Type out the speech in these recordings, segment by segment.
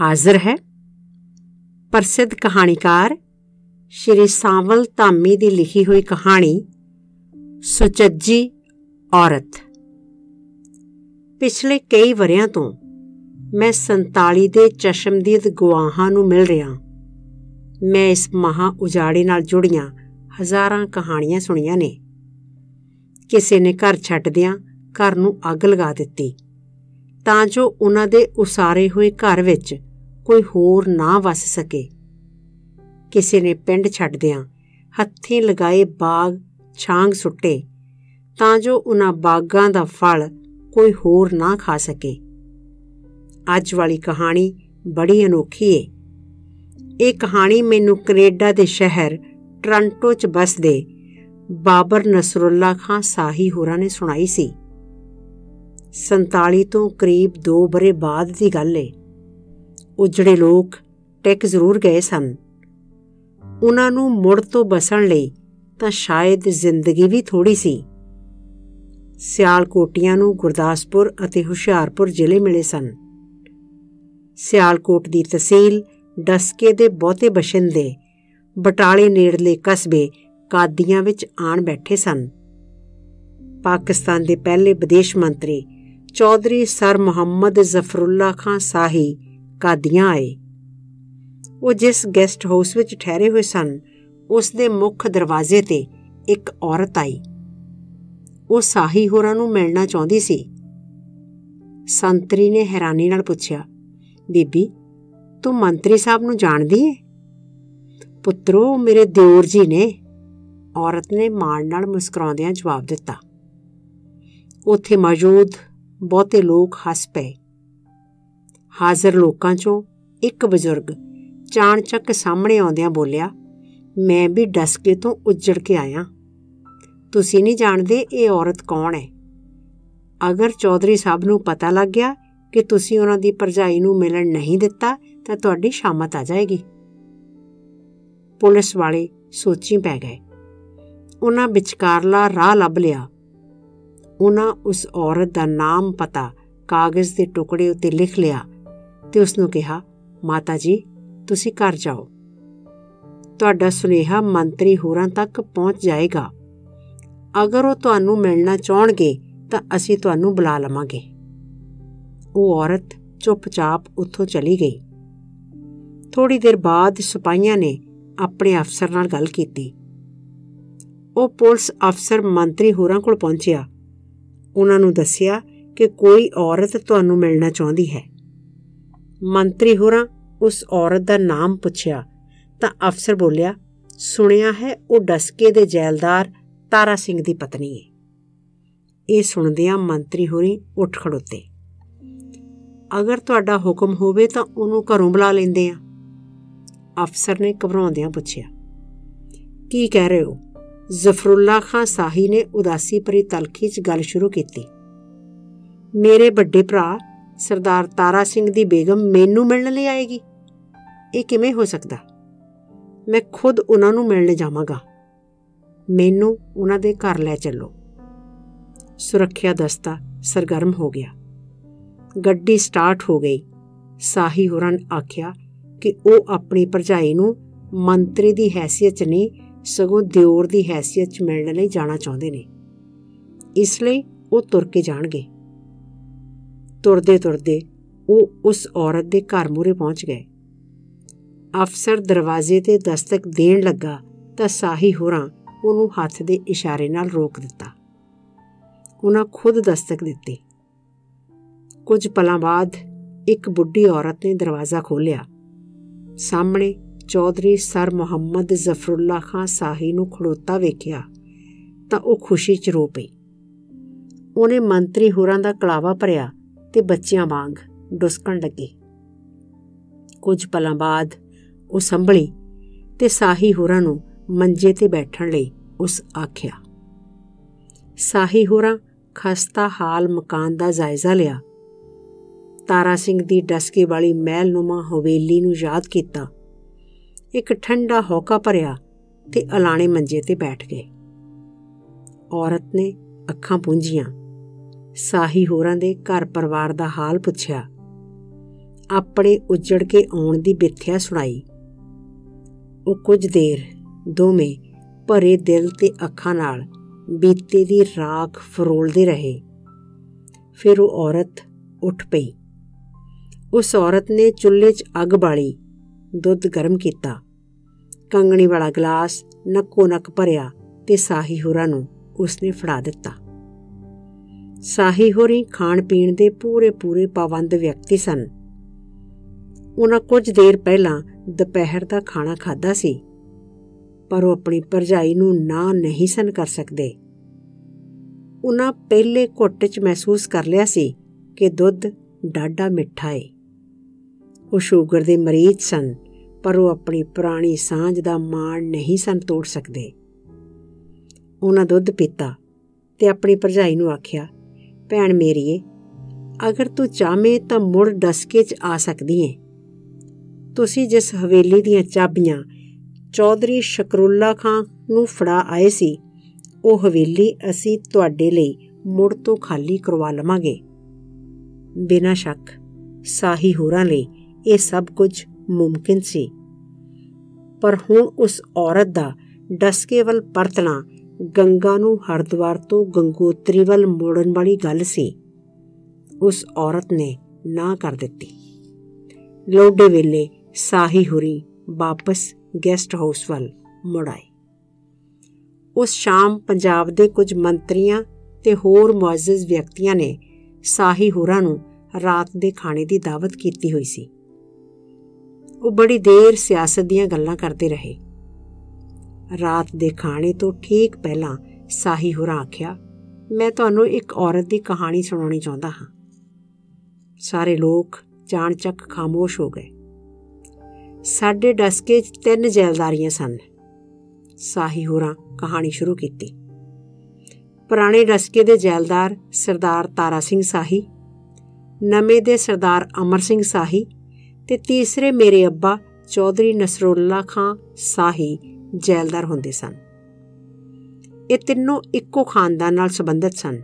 ਹਾਜ਼ਰ ਹੈ। ਪ੍ਰਸਿੱਧ ਕਹਾਣੀਕਾਰ ਸ਼੍ਰੀ ਸਾਵਲ ਧਾਮੀ ਦੀ ਲਿਖੀ ਹੋਈ ਕਹਾਣੀ ਸੁਚੱਜੀ ਔਰਤ। ਪਿਛਲੇ ਕਈ ਵਰਿਆਂ ਤੋਂ ਮੈਂ 47 ਦੇ ਚਸ਼ਮਦੀਦ ਗਵਾਹਾਂ ਨੂੰ ਮਿਲ ਰਿਹਾ ਮੈਂ ਇਸ ਮਹਾ ਉਜਾੜੇ ਨਾਲ ਜੁੜੀਆਂ ਹਜ਼ਾਰਾਂ ਕਹਾਣੀਆਂ ਸੁਣੀਆਂ ਨੇ। ਕਿਸੇ ਨੇ ਘਰ ਛੱਡਦਿਆਂ ਘਰ ਨੂੰ ਅੱਗ ਲਗਾ ਦਿੱਤੀ। ਤਾਂ ਜੋ ਉਹਨਾਂ ਦੇ ਉਸਾਰੇ ਹੋਏ ਘਰ ਵਿੱਚ ਕੋਈ ਹੋਰ ਨਾ ਵਸ ਸਕੇ। ਕਿਸੇ ਨੇ ਪਿੰਡ ਛੱਡਦਿਆਂ ਹੱਥੀਂ ਲਗਾਏ ਬਾਗ ਛਾਂਗ ਸੁੱਟੇ ਤਾਂ ਜੋ ਉਹਨਾਂ ਬਾਗਾਂ ਦਾ ਫਲ ਕੋਈ ਹੋਰ ਨਾ ਖਾ ਸਕੇ। ਅੱਜ ਵਾਲੀ ਕਹਾਣੀ ਬੜੀ ਅਨੋਖੀ ਏ। ਇਹ ਕਹਾਣੀ ਮੈਨੂੰ ਕੈਨੇਡਾ ਦੇ ਸ਼ਹਿਰ ਟ੍ਰਾਂਟੋ 'ਚ ਬਸਦੇ ਬਾਬਰ ਨਸਰੁੱਲਾ ਖਾਨ ਸਾਹੀ ਹੋਰਾਂ ਨੇ ਸੁਣਾਈ ਸੀ। 47 ਤੋਂ ਕਰੀਬ 2 ਬਰੇ ਬਾਅਦ ਦੀ ਗੱਲ ਏ। ਉਜੜੇ ਲੋਕ ਟੈਕ ਜ਼ਰੂਰ ਗਏ ਸਨ। ਉਹਨਾਂ ਨੂੰ ਮੁੜ ਤੋਂ ਬਸਣ ਲਈ ਤਾਂ ਸ਼ਾਇਦ ਜ਼ਿੰਦਗੀ ਵੀ ਥੋੜੀ ਸੀ। ਸਿਆਲਕੋਟੀਆਂ ਨੂੰ ਗੁਰਦਾਸਪੁਰ ਅਤੇ ਹੁਸ਼ਿਆਰਪੁਰ ਜ਼ਿਲ੍ਹੇ ਮਿਲੇ ਸਨ। ਸਿਆਲਕੋਟ ਦੀ ਤਹਿਸੀਲ ਡਸਕੇ ਦੇ ਬਹੁਤੇ ਬਸ਼ਿੰਦੇ ਬਟਾਲੇ ਨੇੜਲੇ ਕਸਬੇ ਕਾਦੀਆਂ ਵਿੱਚ ਆਣ ਬੈਠੇ ਸਨ। ਪਾਕਿਸਤਾਨ ਦੇ ਪਹਿਲੇ ਵਿਦੇਸ਼ ਮੰਤਰੀ ਚੌਧਰੀ ਸਰ ਮੁਹੰਮਦ ਜ਼ਫਰੁੱਲਾ ਖਾਨ ਸਾਹੀ ਕਾਦੀਆਂ ਆਏ। ਉਹ ਜਿਸ ਗੈਸਟ ਹਾਊਸ ਵਿੱਚ ਠਹਿਰੇ ਹੋਏ ਸਨ ਉਸ ਦੇ ਮੁੱਖ ਦਰਵਾਜ਼ੇ ਤੇ ਇੱਕ ਔਰਤ ਆਈ। ਉਹ ਸਾਹੀ ਹੋਰਾਂ ਨੂੰ ਮਿਲਣਾ ਚਾਹੁੰਦੀ ਸੀ। ਸੰਤਰੀ ਨੇ ਹੈਰਾਨੀ ਨਾਲ ਪੁੱਛਿਆ, ਬੀਬੀ, ਤੂੰ ਮੰਤਰੀ ਸਾਹਿਬ ਨੂੰ ਜਾਣਦੀ ਏ? ਪੁੱਤਰੋ, ਮੇਰੇ ਦਿਓਰ ਜੀ ਨੇ। ਔਰਤ ਨੇ ਮਾਣ ਨਾਲ ਮੁਸਕਰਾਉਂਦਿਆਂ ਜਵਾਬ ਦਿੱਤਾ। ਉੱਥੇ ਮੌਜੂਦ ਬਹੁਤੇ ਲੋਕ ਹੱਸ ਪਏ। ਹਾਜ਼ਰ ਲੋਕਾਂ 'ਚੋਂ ਇੱਕ ਬਜ਼ੁਰਗ ਚਾਣਚੱਕ ਸਾਹਮਣੇ ਆਉਂਦਿਆਂ ਬੋਲਿਆ, ਮੈਂ ਵੀ ਡਸਕੇ ਤੋਂ ਉੱਜੜ ਕੇ ਆਇਆ। ਤੁਸੀਂ ਨਹੀਂ ਜਾਣਦੇ ਇਹ ਔਰਤ ਕੌਣ ਹੈ? ਅਗਰ ਚੌਧਰੀ ਸਾਹਿਬ ਨੂੰ ਪਤਾ ਲੱਗ ਗਿਆ ਕਿ ਤੁਸੀਂ ਉਹਨਾਂ ਦੀ ਪਰਜਾਈ ਨੂੰ ਮਿਲਣ ਨਹੀਂ ਦਿੱਤਾ, ਤਾਂ ਤੁਹਾਡੀ ਸ਼ਾਮਤ ਆ ਜਾਏਗੀ। ਪੁਲਿਸ ਵਾਲੇ ਸੋਚੀ ਪੈ ਗਏ। ਉਹਨਾਂ ਵਿਚਕਾਰਲਾ ਰਾਹ ਲੱਭ ਲਿਆ। ਉਹਨਾਂ ਉਸ ਔਰਤ ਦਾ ਨਾਮ ਪਤਾ ਕਾਗਜ਼ ਦੇ ਟੁਕੜੇ ਉੱਤੇ ਲਿਖ ਲਿਆ ਤੇ ਉਸ ਨੂੰ ਕਿਹਾ, ਮਾਤਾ ਜੀ, ਤੁਸੀਂ ਘਰ ਜਾਓ। ਤੁਹਾਡਾ ਸੁਨੇਹਾ ਮੰਤਰੀ ਹੋਰਾਂ ਤੱਕ ਪਹੁੰਚ ਜਾਏਗਾ। ਅਗਰ ਉਹ ਤੁਹਾਨੂੰ ਮਿਲਣਾ ਚਾਹਣਗੇ, ਤਾਂ ਅਸੀਂ ਤੁਹਾਨੂੰ ਬੁਲਾ ਲਵਾਂਗੇ। ਉਹ ਔਰਤ ਚੁੱਪਚਾਪ ਉੱਥੋਂ ਚਲੀ ਗਈ। ਥੋੜੀ ਦੇਰ ਬਾਅਦ ਸਿਪਾਹੀਆਂ ਨੇ ਆਪਣੇ ਅਫਸਰ ਨਾਲ ਗੱਲ ਕੀਤੀ। ਉਹ ਪੁਲਿਸ ਅਫਸਰ ਮੰਤਰੀ ਹੋਰਾਂ ਕੋਲ ਪਹੁੰਚਿਆ। ਉਹਨਾਂ ਨੂੰ ਦੱਸਿਆ ਕਿ ਕੋਈ ਔਰਤ ਤੁਹਾਨੂੰ ਮਿਲਣਾ ਚਾਹੁੰਦੀ ਹੈ। ਮੰਤਰੀ ਹੋਰਾਂ ਉਸ ਔਰਤ ਦਾ ਨਾਮ ਪੁੱਛਿਆ ਤਾਂ ਅਫਸਰ ਬੋਲਿਆ, ਸੁਣਿਆ ਹੈ ਉਹ ਡਸਕੇ ਦੇ ਜੈਲਦਾਰ ਤਾਰਾ ਸਿੰਘ ਦੀ ਪਤਨੀ ਹੈ ਇਹ ਸੁਣਦਿਆਂ ਮੰਤਰੀ ਹੋਰੀ ਉੱਠ ਖੜੋਤੇ। ਅਗਰ ਤੁਹਾਡਾ ਹੁਕਮ ਹੋਵੇ ਤਾਂ ਉਹਨੂੰ ਘਰੋਂ ਬੁਲਾ ਲੈਂਦੇ ਆ। ਅਫਸਰ ਨੇ ਘਬਰਾਉਂਦਿਆਂ ਪੁੱਛਿਆ, ਕੀ ਕਹਿ ਰਹੇ ਹੋ? ਜ਼ਫਰੁੱਲਾ ਖਾਨ ਸਾਹੀ ਨੇ ਉਦਾਸੀ ਭਰੀ ਤਲਖੀ 'ਚ ਗੱਲ ਸ਼ੁਰੂ ਕੀਤੀ, ਮੇਰੇ ਵੱਡੇ ਭਰਾ ਸਰਦਾਰ ਤਾਰਾ ਸਿੰਘ ਦੀ ਬੇਗਮ ਮੈਨੂੰ ਮਿਲਣ ਲਈ ਆਏਗੀ। ਇਹ ਕਿਵੇਂ ਹੋ ਸਕਦਾ? ਮੈਂ ਖੁਦ ਉਹਨਾਂ ਨੂੰ ਮਿਲਣ ਜਾਵਾਂਗਾ। ਮੈਨੂੰ ਉਹਨਾਂ ਦੇ ਘਰ ਲੈ ਚੱਲੋ। ਸੁਰੱਖਿਆ ਦਸਤਾ ਸਰਗਰਮ ਹੋ ਗਿਆ। ਗੱਡੀ ਸਟਾਰਟ ਹੋ ਗਈ। ਸਾਹੀ ਹੋਰਾਂ ਆਖਿਆ ਕਿ ਉਹ ਆਪਣੀ ਭਰਜਾਈ ਨੂੰ ਮੰਤਰੀ ਦੀ ਹੈਸੀਅਤ 'ਚ ਨਹੀਂ, ਸਗੋਂ ਦਿਓਰ ਦੀ ਹੈਸੀਅਤ 'ਚ ਮਿਲਣ ਲਈ ਜਾਣਾ ਚਾਹੁੰਦੇ ਨੇ। ਇਸ ਲਈ ਉਹ ਤੁਰ ਕੇ ਜਾਣਗੇ। ਤੁਰਦੇ ਤੁਰਦੇ ਉਹ ਉਸ ਔਰਤ ਦੇ ਘਰ ਮੂਰੇ ਪਹੁੰਚ ਗਏ। ਅਫਸਰ ਦਰਵਾਜ਼ੇ ਤੇ ਦਸਤਕ ਦੇਣ ਲੱਗਾ ਤਾਂ ਸਾਹੀ ਹੋਰਾਂ ਉਹਨੂੰ ਹੱਥ ਦੇ ਇਸ਼ਾਰੇ ਨਾਲ ਰੋਕ ਦਿੱਤਾ। ਉਹਨਾਂ ਖੁਦ ਦਸਤਕ ਦਿੱਤੀ। ਕੁਝ ਪਲਾਂ ਬਾਅਦ ਇੱਕ ਬੁੱਢੀ ਔਰਤ ਨੇ ਦਰਵਾਜ਼ਾ ਖੋਲ੍ਹਿਆ। ਸਾਹਮਣੇ ਚੌਧਰੀ ਸਰ ਮੁਹੰਮਦ ਜ਼ਫਰੁੱਲਾ ਖਾਨ ਸਾਹੀ ਨੂੰ ਖੜੋਤਾ ਵੇਖਿਆ ਤਾਂ ਉਹ ਖੁਸ਼ੀ 'ਚ ਰੋ ਪਈ। ਉਹਨੇ ਮੰਤਰੀ ਹੋਰਾਂ ਦਾ ਕਲਾਵਾ ਭਰਿਆ ਤੇ ਬੱਚਿਆਂ ਵਾਂਗ ਡੁਸਕਣ ਲੱਗੀ। ਕੁਝ ਪਲਾਂ ਬਾਅਦ ਉਹ ਸੰਭਲੀ ਤੇ ਸਾਹੀ ਹੋਰਾਂ ਨੂੰ ਮੰਜੇ ਤੇ ਬੈਠਣ ਲਈ ਉਸ ਆਖਿਆ, ਸਾਹੀ ਹੋਰਾਂ, ਖਸਤਾ ਹਾਲ ਮਕਾਨ ਦਾ ਜਾਇਜ਼ਾ ਲਿਆ। ਤਾਰਾ ਸਿੰਘ ਦੀ ਡਸਕੇ ਵਾਲੀ ਮਹਿਲਨੁਮਾ ਹਵੇਲੀ ਨੂੰ ਯਾਦ ਕੀਤਾ। ਇੱਕ ਠੰਡਾ ਹੌਕਾ ਭਰਿਆ ਤੇ ਅਲਾਣੇ ਮੰਜੇ ਤੇ ਬੈਠ ਗਏ। ਔਰਤ ਨੇ ਅੱਖਾਂ ਪੁੰਝੀਆਂ ਸਾਹੀ ਹੋਰਾਂ ਦੇ ਘਰ ਪਰਿਵਾਰ ਦਾ ਹਾਲ ਪੁੱਛਿਆ। ਆਪਣੇ ਉੱਜੜ ਕੇ ਆਉਣ ਦੀ ਬਿੱਥਿਆ ਸੁਣਾਈ। ਉਹ ਕੁਝ ਦੇਰ ਦੋਵੇਂ ਭਰੇ ਦਿਲ ਤੇ ਅੱਖਾਂ ਨਾਲ ਬੀਤੇ ਦੀ ਰਾਖ ਫਰੋਲਦੇ ਰਹੇ। ਫਿਰ ਉਹ ਔਰਤ ਉੱਠ ਪਈ। ਉਸ ਔਰਤ ਨੇ ਚੁੱਲ੍ਹੇ 'ਚ ਅੱਗ ਬਾਲੀ, ਦੁੱਧ ਗਰਮ ਕੀਤਾ। ਕੰਗਣੀ ਵਾਲਾ ਗਲਾਸ ਨੱਕੋ ਨੱਕ ਭਰਿਆ ਤੇ ਸਾਹੀ ਹੋਰਾਂ ਨੂੰ ਉਸਨੇ ਫੜਾ ਦਿੱਤਾ। ਸਾਹੀ ਹੋਰੀ ਖਾਣ ਪੀਣ ਦੇ ਪੂਰੇ ਪੂਰੇ ਪਾਬੰਦ ਵਿਅਕਤੀ ਸਨ। ਉਹਨਾਂ ਕੁਝ ਦੇਰ ਪਹਿਲਾਂ ਦੁਪਹਿਰ ਦਾ ਖਾਣਾ ਖਾਦਾ ਸੀ, ਪਰ ਉਹ ਆਪਣੀ ਪਰਜਾਈ ਨੂੰ ਨਾ ਨਹੀਂ ਸਨ ਕਰ ਸਕਦੇ। ਉਹਨਾਂ ਪਹਿਲੇ ਘੁੱਟ 'ਚ ਮਹਿਸੂਸ ਕਰ ਲਿਆ ਸੀ ਕਿ ਦੁੱਧ ਡਾਢਾ ਮਿੱਠਾ ਏ। ਉਹ ਸ਼ੂਗਰ ਦੇ ਮਰੀਜ਼ ਸਨ, ਪਰ ਉਹ ਆਪਣੀ ਪੁਰਾਣੀ ਸਾਂਝ ਦਾ ਮਾਣ ਨਹੀਂ ਸਨ ਤੋੜ ਸਕਦੇ। ਉਹਨਾਂ ਦੁੱਧ ਪੀਤਾ ਤੇ ਆਪਣੀ ਭਰਜਾਈ ਨੂੰ ਆਖਿਆ ਭੈਣ ਮੇਰੀਏ ਅਗਰ ਤੂੰ ਚਾਹਵੇਂ ਤਾਂ ਮੁੜ ਡਸਕੇ 'ਚ ਆ ਸਕਦੀ ਏ। ਤੁਸੀਂ ਜਿਸ ਹਵੇਲੀ ਦੀਆਂ ਚਾਬੀਆਂ ਚੌਧਰੀ ਸ਼ਕਰੁੱਲਾ ਖਾਨ ਨੂੰ ਫੜਾ ਆਏ ਸੀ, ਉਹ ਹਵੇਲੀ ਅਸੀਂ ਤੁਹਾਡੇ ਲਈ ਮੁੜ ਤੋਂ ਖਾਲੀ ਕਰਵਾ ਲਵਾਂਗੇ। ਬਿਨਾਂ ਸ਼ੱਕ ਸਾਹੀ ਹੋਰਾਂ ਲਈ ਇਹ ਸਭ ਕੁਝ ਮੁਮਕਿਨ ਸੀ। ਪਰ ਹੁਣ ਉਸ ਔਰਤ ਦਾ ਡਸਕੇ ਵੱਲ ਪਰਤਣਾ ਗੰਗਾ ਨੂੰ ਹਰਦਵਾਰ ਤੋਂ ਗੰਗੋਤਰੀ ਵੱਲ ਮੋੜਨ ਵਾਲੀ ਗੱਲ ਸੀ। ਉਸ ਔਰਤ ਨੇ ਨਾ ਕਰ ਦਿੱਤੀ। ਲੋਡੇ ਵੇਲੇ ਸਾਹੀ ਹੁਰੀ ਵਾਪਸ ਗੈਸਟ ਹਾਊਸ ਵੱਲ ਮੁੜ ਆਏ। ਉਸ ਸ਼ਾਮ ਪੰਜਾਬ ਦੇ ਕੁਝ ਮੰਤਰੀਆਂ ਤੇ ਹੋਰ ਮੁਅੱਜ਼ਜ਼ ਵਿਅਕਤੀਆਂ ਨੇ ਸਾਹੀ ਹੋਰਾਂ ਨੂੰ ਰਾਤ ਦੇ ਖਾਣੇ ਦੀ ਦਾਵਤ ਕੀਤੀ ਹੋਈ ਸੀ। ਉਹ ਬੜੀ ਦੇਰ ਸਿਆਸਤ ਦੀਆਂ ਗੱਲਾਂ ਕਰਦੇ ਰਹੇ। ਰਾਤ ਦੇ ਖਾਣੇ ਤੋਂ ਠੀਕ ਪਹਿਲਾਂ ਸਾਹੀ ਹੋਰਾਂ ਆਖਿਆ, ਮੈਂ ਤੁਹਾਨੂੰ ਇੱਕ ਔਰਤ ਦੀ ਕਹਾਣੀ ਸੁਣਾਉਣੀ ਚਾਹੁੰਦਾ ਹਾਂ। ਸਾਰੇ ਲੋਕ ਜਾਣਚੱਕ ਖਾਮੋਸ਼ ਹੋ ਗਏ। ਸਾਡੇ ਡਸਕੇ 'ਚ ਤਿੰਨ ਜੈਲਦਾਰੀਆਂ ਸਨ। ਸਾਹੀ ਹੋਰਾਂ ਕਹਾਣੀ ਸ਼ੁਰੂ ਕੀਤੀ। ਪੁਰਾਣੇ ਡਸਕੇ ਦੇ ਜੈਲਦਾਰ ਸਰਦਾਰ ਤਾਰਾ ਸਿੰਘ ਸਾਹੀ, ਨਵੇਂ ਦੇ ਸਰਦਾਰ ਅਮਰ ਸਿੰਘ ਸਾਹੀ ਤੇ ਤੀਸਰੇ ਮੇਰੇ ਅੱਬਾ ਚੌਧਰੀ ਨਸਰੁੱਲਾ ਖਾਨ ਸਾਹੀ ਜੈਲਦਾਰ ਹੁੰਦੇ ਸਨ। ਇਹ ਤਿੰਨੋਂ ਇੱਕੋ ਖਾਨਦਾਨ ਨਾਲ ਸੰਬੰਧਿਤ ਸਨ।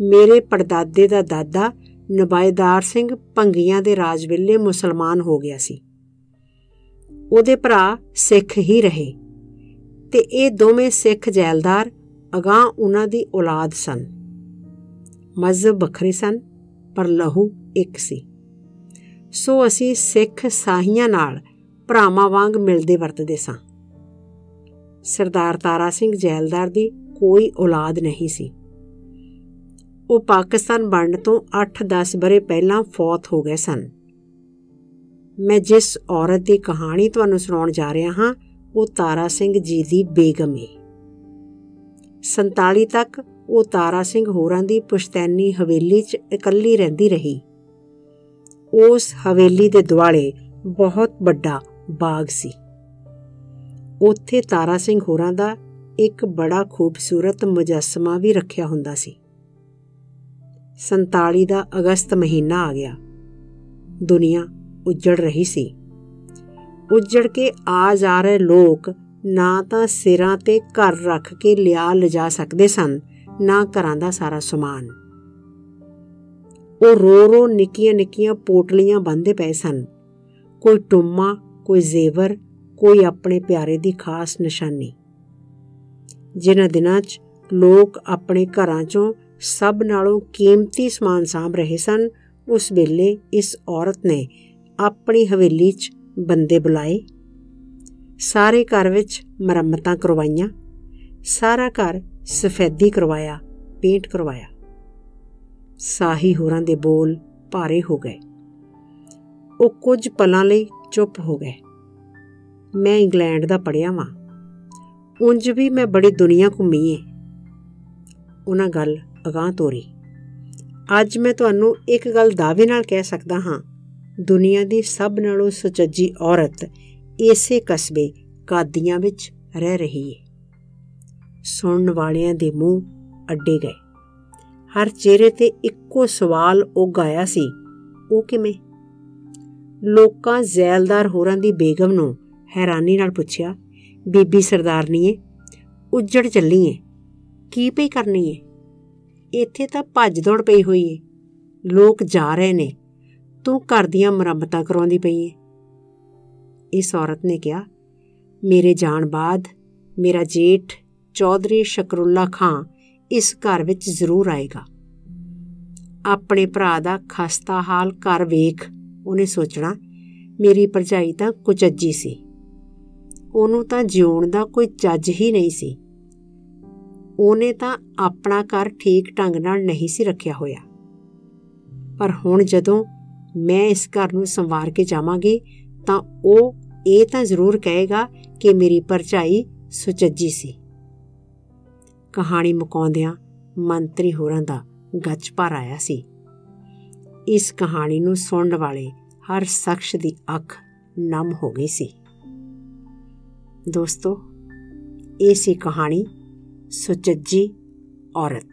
ਮੇਰੇ ਪੜਦਾਦੇ ਦਾ ਦਾਦਾ ਨਬਾਇਦਾਰ ਸਿੰਘ ਭੰਗੀਆਂ ਦੇ ਰਾਜ ਵੇਲੇ ਮੁਸਲਮਾਨ ਹੋ ਗਿਆ ਸੀ। ਉਹਦੇ ਭਰਾ ਸਿੱਖ ਹੀ ਰਹੇ ਤੇ ਇਹ ਦੋਵੇਂ ਸਿੱਖ ਜੈਲਦਾਰ ਅਗਾਹ ਉਹਨਾਂ ਦੀ ਔਲਾਦ ਸਨ। ਮਜ਼ਹਬ ਵੱਖਰੇ ਸਨ, ਪਰ ਲਹੂ ਇੱਕ ਸੀ। ਸੋ ਅਸੀਂ ਸਿੱਖ ਸਾਹੀਆਂ ਨਾਲ ਭਰਾਵਾਂ ਵਾਂਗ ਮਿਲਦੇ ਵਰਤਦੇ ਸਾਂ। ਸਰਦਾਰ ਤਾਰਾ ਸਿੰਘ ਜੈਲਦਾਰ ਦੀ ਕੋਈ ਔਲਾਦ ਨਹੀਂ ਸੀ। ਉਹ ਪਾਕਿਸਤਾਨ ਬਣਨ ਤੋਂ 8-10 ਬਰੇ ਪਹਿਲਾਂ ਫੌਤ ਹੋ ਗਏ ਸਨ। ਮੈਂ ਜਿਸ ਔਰਤ ਦੀ ਕਹਾਣੀ ਤੁਹਾਨੂੰ ਸੁਣਾਉਣ ਜਾ ਰਿਹਾ ਹਾਂ, ਉਹ ਤਾਰਾ ਸਿੰਘ ਜੀ ਦੀ ਬੇਗਮ ਹੈ 47 ਤੱਕ ਉਹ ਤਾਰਾ ਸਿੰਘ ਹੋਰਾਂ ਦੀ ਪੁਸ਼ਤੈਨੀ ਹਵੇਲੀ 'ਚ ਇਕੱਲੀ ਰਹਿੰਦੀ ਰਹੀ। ਉਸ ਹਵੇਲੀ ਦੇ ਦੁਆਲੇ ਬਹੁਤ ਵੱਡਾ ਬਾਗ ਸੀ। ਉੱਥੇ ਤਾਰਾ ਸਿੰਘ ਹੋਰਾਂ ਦਾ ਇੱਕ ਬੜਾ ਖੂਬਸੂਰਤ ਮੁਜੱਸਮਾ ਵੀ ਰੱਖਿਆ ਹੁੰਦਾ ਸੀ। 47 ਦਾ ਅਗਸਤ ਮਹੀਨਾ ਆ ਗਿਆ। ਦੁਨੀਆ ਉੱਜੜ ਰਹੀ ਸੀ। ਉੱਜੜ ਕੇ ਆ ਜਾ ਰਹੇ ਲੋਕ ਨਾ ਤਾਂ ਸਿਰਾਂ ਤੇ ਘਰ ਰੱਖ ਕੇ ਲਿਆ ਲਿਜਾ ਸਕਦੇ ਸਨ, ਨਾ ਘਰਾਂ ਦਾ ਸਾਰਾ ਸਮਾਨ। ਉਹ ਰੋ ਰੋ ਨਿੱਕੀਆਂ ਨਿੱਕੀਆਂ ਪੋਟਲੀਆਂ ਬੰਦੇ ਪਏ ਸਨ। ਕੋਈ ਟੁੰਮਾ ਕੋਈ ਜ਼ੇਵਰ, ਕੋਈ ਆਪਣੇ ਪਿਆਰੇ ਦੀ ਖਾਸ ਨਿਸ਼ਾਨੀ। ਜਿਨ੍ਹਾਂ ਦਿਨਾਂ 'ਚ ਲੋਕ ਆਪਣੇ ਘਰਾਂ 'ਚੋਂ ਸਭ ਨਾਲੋਂ ਕੀਮਤੀ ਸਮਾਨ ਸਾਂਭ ਰਹੇ ਸਨ, ਉਸ ਵੇਲੇ ਇਸ ਔਰਤ ਨੇ ਆਪਣੀ ਹਵੇਲੀ 'ਚ ਬੰਦੇ ਬੁਲਾਏ। ਸਾਰੇ ਘਰ ਵਿੱਚ ਮਰਮਤਾਂ ਕਰਵਾਈਆਂ। ਸਾਰਾ ਘਰ ਸਫੈਦੀ ਕਰਵਾਇਆ, ਪੇਂਟ ਕਰਵਾਇਆ। ਸਾਹੀ ਹੋਰਾਂ ਦੇ ਬੋਲ ਭਾਰੇ ਹੋ ਗਏ। ਉਹ ਕੁਝ ਪਲਾਂ ਲਈ ਚੁੱਪ ਹੋ ਗਏ। ਮੈਂ ਇੰਗਲੈਂਡ ਦਾ ਪੜਿਆ ਵਾਂ। ਉਂਝ ਵੀ ਮੈਂ ਬੜੀ ਦੁਨੀਆ ਘੁੰਮੀ ਏ। ਉਹਨਾਂ ਗੱਲ ਅਗਾਹ ਤੋਰੀ। ਅੱਜ ਮੈਂ ਤੁਹਾਨੂੰ ਇੱਕ ਗੱਲ ਦਾਅਵੇ ਨਾਲ ਕਹਿ ਸਕਦਾ ਹਾਂ। ਦੁਨੀਆ ਦੀ ਸਭ ਨਾਲੋਂ ਸੁਚੱਜੀ ਔਰਤ ਇਸੇ ਕਸਬੇ, ਕਾਦੀਆਂ ਵਿੱਚ ਰਹਿ ਰਹੀ ਏ। ਸੁਣਨ ਵਾਲਿਆਂ ਦੇ ਮੂੰਹ ਅੱਡੇ ਗਏ। ਹਰ ਚਿਹਰੇ ਤੇ ਇੱਕੋ ਸਵਾਲ ਉਗਾਇਆ ਸੀ, ਉਹ ਕਿਵੇਂ? ਲੋਕਾਂ ਜ਼ੈਲਦਾਰ ਹੋਰਾਂ ਦੀ ਬੇਗਮ ਨੂੰ ਹੈਰਾਨੀ ਨਾਲ ਪੁੱਛਿਆ, ਬੀਬੀ ਸਰਦਾਰਨੀਏ, ਉੱਜੜ ਚੱਲੀ ਏ ਕੀ ਪਈ ਕਰਨੀ ਏ ਇੱਥੇ ਤਾਂ ਭੱਜ ਦੌੜ ਪਈ ਹੋਈ ਏ ਲੋਕ ਜਾ ਰਹੇ ਨੇ। ਤੂੰ ਘਰ ਦੀਆਂ ਮੁਰੰਮਤਾਂ ਕਰਾਉਂਦੀ ਪਈ ਏ। ਇਸ ਔਰਤ ਨੇ ਕਿਹਾ, ਮੇਰੇ ਜਾਣ ਬਾਅਦ ਮੇਰਾ ਜੇਠ ਚੌਧਰੀ ਸ਼ਕਰੁੱਲਾ ਖਾਂ ਇਸ ਘਰ ਵਿੱਚ ਜ਼ਰੂਰ ਆਏਗਾ। ਆਪਣੇ ਭਰਾ ਦਾ ਖਸਤਾ ਹਾਲ ਘਰ ਵੇਖ ਉਹਨੇ ਸੋਚਣਾ, ਮੇਰੀ ਭਰਜਾਈ ਤਾਂ ਕੁਚੱਜੀ ਸੀ। ਉਹਨੂੰ ਤਾਂ ਜਿਉਣ ਦਾ ਕੋਈ ਚੱਜ ਹੀ ਨਹੀਂ ਸੀ। ਉਹਨੇ ਤਾਂ ਆਪਣਾ ਘਰ ਠੀਕ ਢੰਗ ਨਾਲ ਨਹੀਂ ਸੀ ਰੱਖਿਆ ਹੋਇਆ। ਪਰ ਹੁਣ ਜਦੋਂ ਮੈਂ ਇਸ ਘਰ ਨੂੰ ਸੰਵਾਰ ਕੇ ਜਾਵਾਂਗੀ, ਤਾਂ ਉਹ ਇਹ ਤਾਂ ਜ਼ਰੂਰ ਕਹੇਗਾ ਕਿ ਮੇਰੀ ਪਰਚਾਈ ਸੁਚੱਜੀ ਸੀ। ਕਹਾਣੀ ਮੁਕਾਉਂਦਿਆਂ ਮੰਤਰੀ ਹੋਰਾਂ ਦਾ ਗੱਜ ਭਰ ਆਇਆ ਸੀ। ਇਸ ਕਹਾਣੀ ਨੂੰ ਸੁਣਨ ਵਾਲੇ ਹਰ ਸ਼ਖਸ ਦੀ ਅੱਖ ਨਮ ਹੋ ਗਈ ਸੀ। ਦੋਸਤੋ, ਇਹ ਸੀ ਕਹਾਣੀ ਸੁਚੱਜੀ ਔਰਤ।